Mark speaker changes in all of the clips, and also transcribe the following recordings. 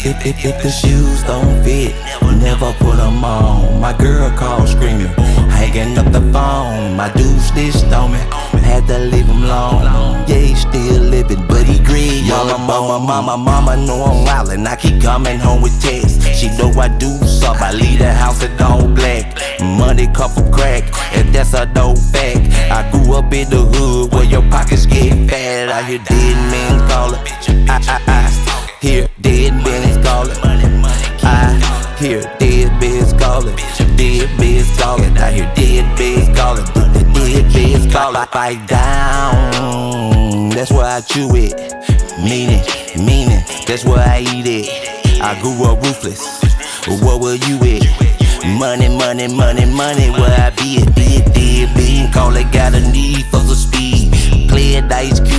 Speaker 1: If, if, if the shoes don't fit, never put them on. My girl called screaming, hanging up the phone. My dude stitched on me, had to leave him alone. Yeah, he still living, but he greed. Mama, mama, mama, mama know I'm wildin'. I keep coming home with texts. She know I do suck. I leave the house at all black. Money for crack, and that's a dope fact. I grew up in the hood where your pockets get fat. I hear dead men callin'. I, I, I hear beds calling, dead beds calling. I hear dead beds calling, dead beds calling. Fight down, that's where I chew it. Meaning, meaning, that's where I eat it. I grew up ruthless. What were you at? Money, money, money, money, where I be it, dead being call got a need for the speed. Play it ice cube,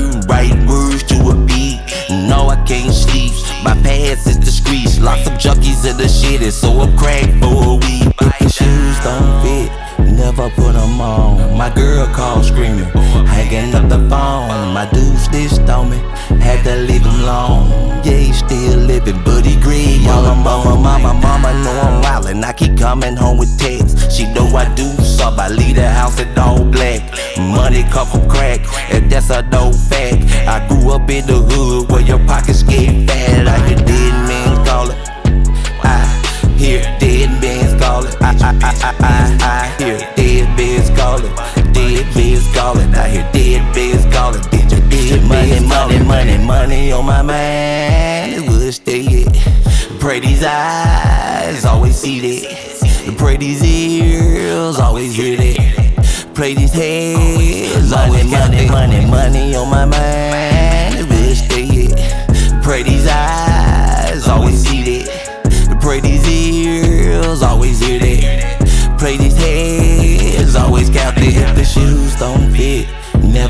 Speaker 1: Lots of junkies in the shit, so I'm cracked for a the shoes don't fit, never put them on. My girl called screaming, hanging up the phone. My dude stitched on me, had to leave him alone. Yeah, he still living, but he greed. Mama, mama, mama, mama know I'm wildin'. I keep coming home with texts. She know I do sub. I leave the house at all black. Money come from crack, and that's a no fact. I grew up in the hood where your pockets get fat. I, hear dead beds callin'. Dead beds callin'. I hear dead beds callin'. Dead, dead money, money, money, money on my mind. Would stay it. Pray these eyes always see that. Pray these ears always hear that. Pray these heads always money, money, money, money on my mind.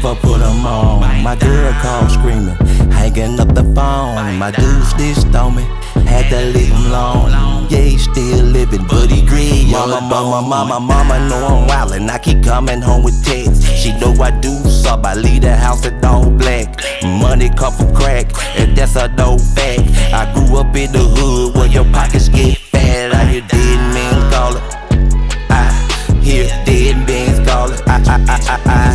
Speaker 1: never put them on. My girl called screaming, hanging up the phone. My dude stitched on me, had to leave him alone. Yeah, he still living, but he greedy. Mama, mama, mama, mama, know I'm wildin'. I keep coming home with texts. She know I do sub, I leave the house at all black. Money come from crack, and that's a no fact. I grew up in the hood where your pockets get fat. I hear dead men callin'. I hear dead men callin'. I, I, I, I, I.